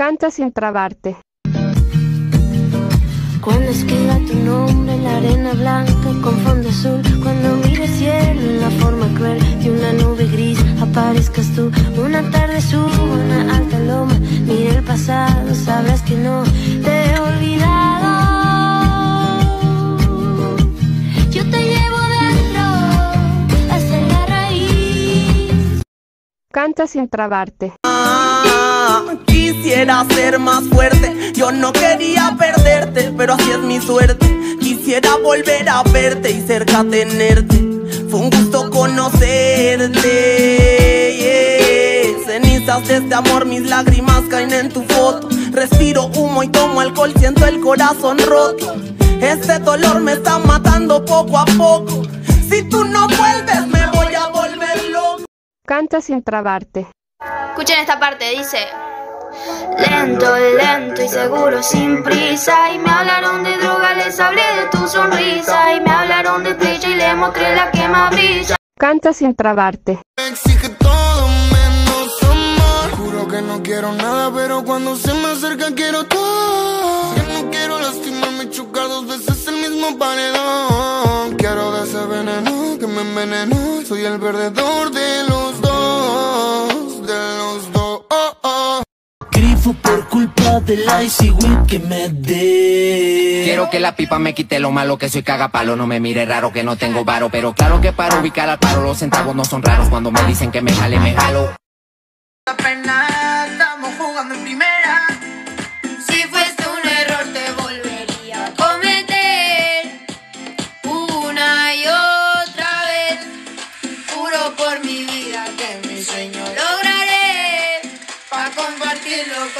Canta sin trabarte. Cuando escriba tu nombre en la arena blanca con fondo azul Cuando mire el cielo en la forma cruel de una nube gris Aparezcas tú, una tarde subo una alta loma Mire el pasado, sabrás que no te he olvidado Yo te llevo dentro hasta la raíz Canta sin trabarte. Quisiera ser más fuerte, yo no quería perderte, pero así es mi suerte. Quisiera volver a verte y cerca tenerte. Fue un gusto conocerte. yeah. Cenizas de este amor, mis lágrimas caen en tu foto. Respiro humo y tomo alcohol, siento el corazón roto. Este dolor me está matando poco a poco. Si tú no vuelves, me voy a volver loco. Canta sin trabarte. Escuchen esta parte, dice Lento, lento y seguro sin prisa Y me hablaron de droga, les hablé de tu sonrisa Y me hablaron de estrella y le mostré la que más brilla Canta sin trabarte. Me exige todo menos amor. Juro que no quiero nada, pero cuando se me acerca quiero todo. Yo no quiero lastimarme y chocar dos veces el mismo paredón. Quiero de ese veneno que me envenenó. Soy el perdedor de los dos, de Grifo por culpa del icy whip que me dé. Quiero que la pipa me quite lo malo que soy cagapalo. No me mire raro que no tengo varo Pero claro que para ubicar al paro Los centavos no son raros Cuando me dicen que me jale, me jalo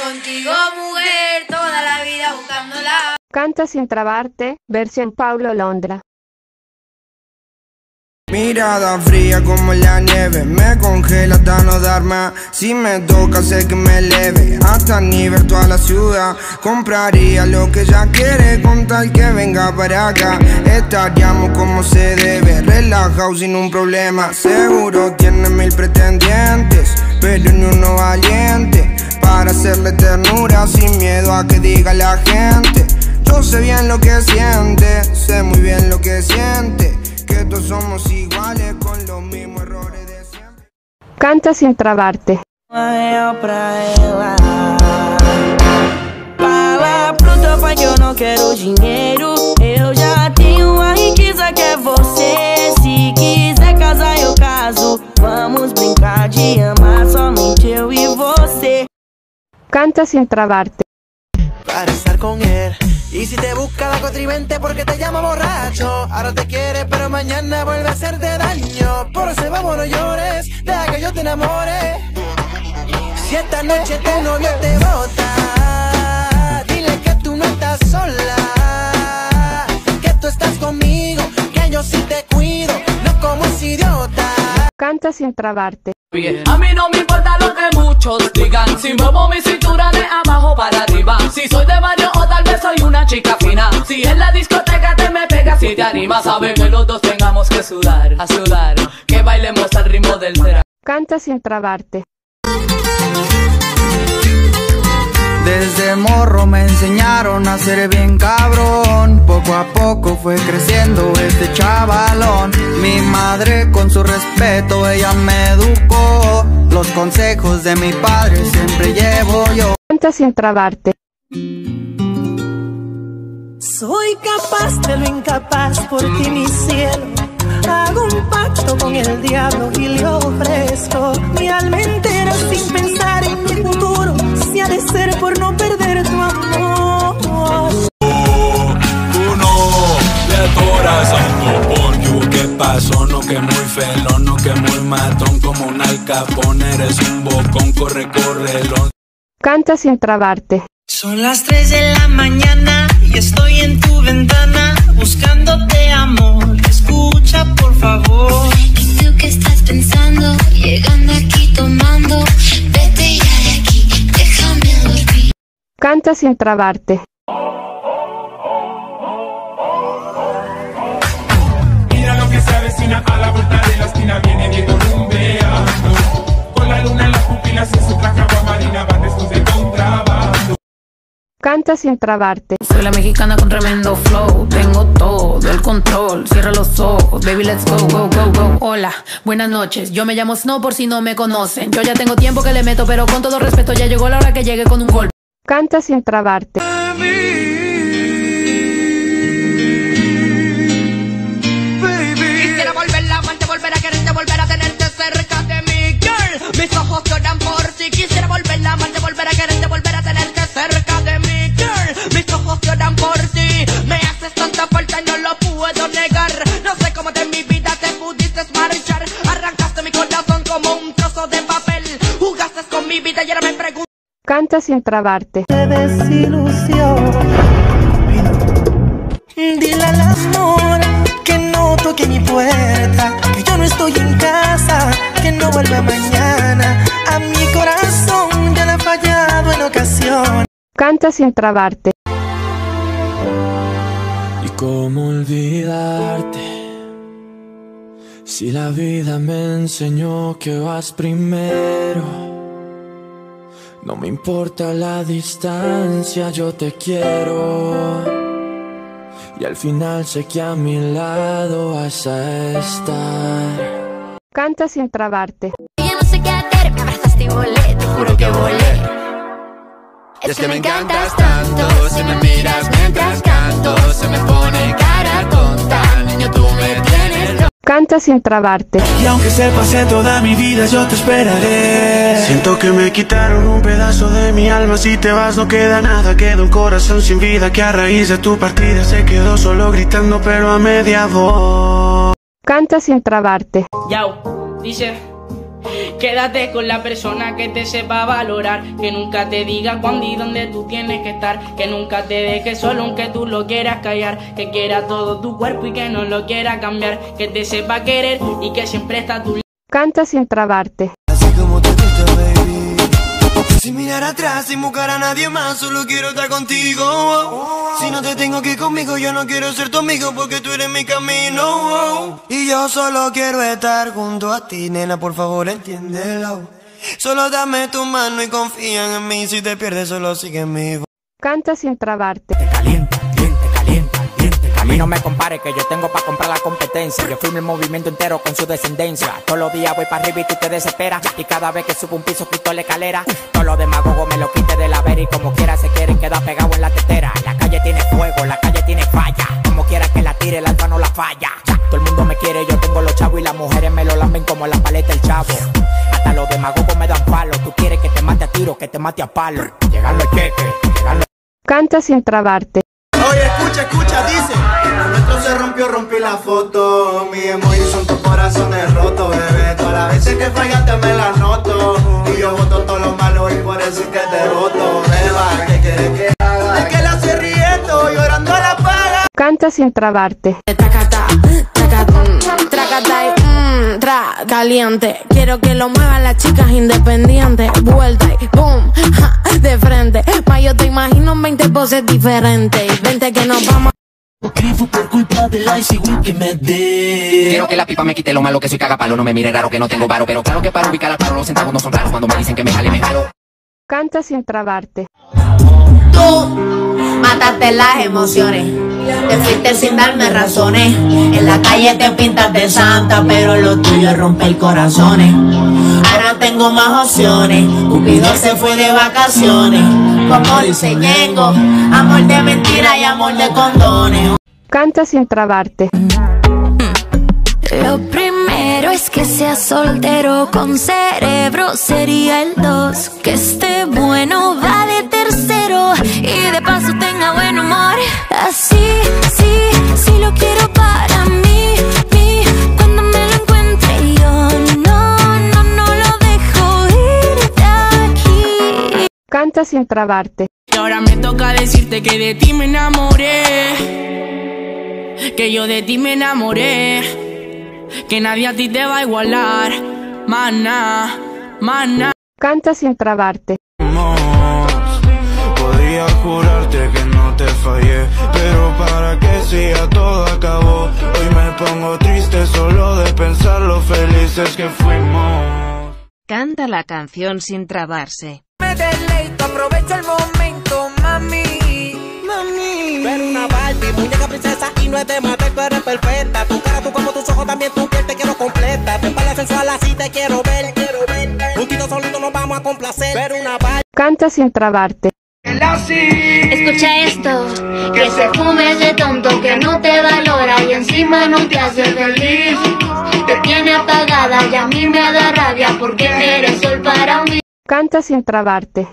contigo mujer Toda la vida buscándola Canta sin trabarte. Versión Paulo Londra. Mirada fría como la nieve, me congela hasta no dar más. Si me toca, sé que me eleve hasta nivel toda la ciudad. Compraría lo que ella quiere con tal que venga para acá. Estaríamos como se debe, relajado sin un problema. Seguro tiene mil pretendientes, pero ni uno valiente. Para hacerle ternura sin miedo a que diga la gente. Yo sé bien lo que siente, sé muy bien lo que siente. Que todos somos iguales con los mismos errores de siempre. Canta sin trabarte. Fala pro teu pai que eu não quero dinheiro. Eu já tenho a riqueza que é você. Se quiser casar, eu caso. Vamos brincar de amar somente eu e você. Canta sin trabarte. para estar con él. Y si te busca la contribuente porque te llama borracho, ahora te quiere pero mañana vuelve a hacerte daño. Por eso vamos no llores, deja que yo te enamore. Si esta noche tu novio te bota, dile que tú no estás sola, que tú estás conmigo, que yo sí te cuido, no como ese idiota. Canta sin trabarte. A mí no me importa lo que muchos digan. Si muevo mi cintura de abajo para arriba. Si soy de barrio o tal vez soy una chica fina. Si en la discoteca te me pegas si te animas. Sabe que los dos tengamos que sudar, a sudar. Que bailemos al ritmo del cera Canta sin trabarte. Desde morro me enseñaron a ser bien cabrón. Poco a poco fue creciendo este chavalón. Mi madre con su respeto, ella me educó. Los consejos de mi padre siempre llevo yo. Canta sin trabarte. Soy capaz de lo incapaz por ti, mi cielo. Hago un pacto con el diablo y le ofrezco mi alma pasó? No que muy felón, no que muy matón Como un alcapón, eres un bocón Corre, corre, lo Canta sin trabarte. Son las 3 de la mañana y estoy en tu ventana buscándote amor. Escucha por favor. ¿Y tú qué estás pensando? Llegando aquí tomando Vete ya de aquí, déjame dormir Canta sin trabarte. Canta sin trabarte. Soy la mexicana con tremendo flow. Tengo todo el control. Cierra los ojos, baby, let's go, go, go, go. Hola, buenas noches. Yo me llamo Snow por si no me conocen. Yo ya tengo tiempo que le meto, pero con todo respeto ya llegó la hora que llegue con un golpe. Canta sin trabarte. Quisiera volver la amante, volver a quererte, volver a tenerte cerca de mí, girl. Mis ojos lloran por ti. Quisiera volver la amante, volver a quererte, volver a tenerte cerca ojos lloran por ti. Me haces tanta falta y no lo puedo negar. No sé cómo de mi vida te pudiste marchar. Arrancaste mi corazón como un trozo de papel. Jugaste con mi vida y ahora me pregunto. Canta sin trabarte. de desilusión. Dile al amor que no toque mi puerta, que yo no estoy en casa, que no vuelva mañana. A mi corazón ya le ha fallado en ocasión. Canta sin trabarte. ¿Y cómo olvidarte? Si la vida me enseñó que vas primero. No me importa la distancia, yo te quiero. Y al final sé que a mi lado vas a estar. Canta sin trabarte. Ya no sé qué hacer, me abrazaste y volé, te juro que volé. Es que me encantas tanto, si me miras mientras canto, se me pone cara tonta, niño tú me tienes. Canta sin trabarte. Y aunque se pase toda mi vida, yo te esperaré. Siento que me quitaron un pedazo de mi alma. Si te vas, no queda nada. Queda un corazón sin vida que a raíz de tu partida se quedó solo gritando, pero a media voz. Canta sin trabarte. Yao, dice, quédate con la persona que te sepa valorar, que nunca te diga cuándo y dónde tú tienes que estar, que nunca te deje solo aunque tú lo quieras callar, que quiera todo tu cuerpo y que no lo quiera cambiar, que te sepa querer y que siempre está a tu. Canta sin trabarte. Sin mirar atrás, sin buscar a nadie más, solo quiero estar contigo. Si no te tengo que conmigo, yo no quiero ser tu amigo porque tú eres mi camino. Y yo solo quiero estar junto a ti, nena, por favor entiéndelo. Solo dame tu mano y confía en mí, si te pierdes solo sigue mi voz. Canta sin trabarte. A mí no me compare que yo tengo para comprar la competencia. Yo firmo el movimiento entero con su descendencia. Todos los días voy para arriba y tú te desesperas. Y cada vez que subo un piso quito la escalera. Todos los demagogos me lo quite de la vera y como quiera se quieren quedar pegados en la tetera. La calle tiene fuego, la calle tiene falla. Como quiera que la tire, el alfa no la falla. Todo el mundo me quiere, yo tengo los chavos y las mujeres me lo lamben como la paleta del chavo. Hasta los demagogos me dan palo. Tú quieres que te mate a tiro, que te mate a palo. Llegando el cheque, llegando Canta sin trabarte. Oye, escucha, escucha, dice Rompió, rompí la foto Mi emoji son tus corazones rotos, bebé Todas las veces que fallaste me las noto Y yo voto todo lo malo y por eso es que te voto Beba, ¿qué quieres que haga? Es que la estoy riendo, llorando a la paga Canta sin trabarte. Tracata y mmm, tra, caliente. Quiero que lo muevan las chicas independientes. Vuelta y boom, ja, de frente. Ma yo te imagino en 20 poses diferentes. Y vente que nos vamos. Escribo por culpa del icy weed que me dé Quiero que la pipa me quite lo malo que soy cagapalo No me mire raro que no tengo varo Pero claro que para ubicar al paro los centavos no son raros Cuando me dicen que me jale me jalo Canta sin trabarte. Tú mataste las emociones. Te fuiste sin darme razones. En la calle te pintas de santa, pero lo tuyo es romper corazones. Ahora tengo más opciones. Cupido se fue de vacaciones. Como dice Ñengo, amor de mentira y amor de condones. Canta sin trabarte. Lo primero es que sea soltero con cerebro, sería el dos. Que esté bueno, va y de paso tenga buen humor. Así, sí, sí lo quiero para mí, mí. Cuando me lo encuentre yo, no, no, no lo dejo ir de aquí. Canta sin trabarte. Y ahora me toca decirte que de ti me enamoré. Que yo de ti me enamoré. Que nadie a ti te va a igualar. Mana, mana. Canta sin trabarte a jurarte que no te fallé. Pero para que si ya todo acabó Hoy me pongo triste solo de pensar lo felices que fuimos. Canta la canción sin trabarse. Me deleito, aprovecho el momento, mami. Mami. Pero una Barbie, muñeca princesa y no es de matar, tú eres perfecta. Tu cara, tu cuerpo, tus ojos, también tu piel, te quiero completa. Te espalda sensual, así te quiero ver, te quiero ver Juntito solito nos vamos a complacer. Pero una Barbie. Canta sin trabarte. Escucha esto, que se fume ese tonto que no te valora y encima no te hace feliz. Te tiene apagada y a mí me da rabia porque eres sol para mí. Canta sin trabarte.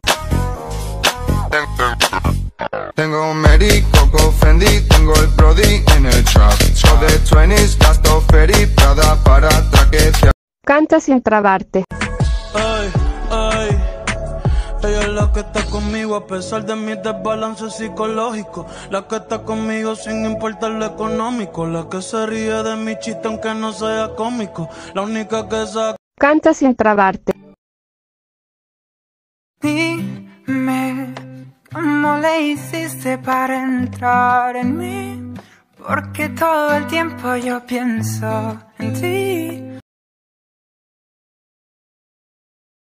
Tengo un Mary, Coco, Fendi, tengo el Brody en el trap. So de 20s, gasto Ferry, Prada para traquetear. Canta sin trabarte. Ay. Ella es la que está conmigo a pesar de mis desbalances psicológicos. La que está conmigo sin importar lo económico. La que se ríe de mi chiste aunque no sea cómico. La única que saca. Canta sin trabarte. Dime cómo le hiciste para entrar en mí. Porque todo el tiempo yo pienso en ti.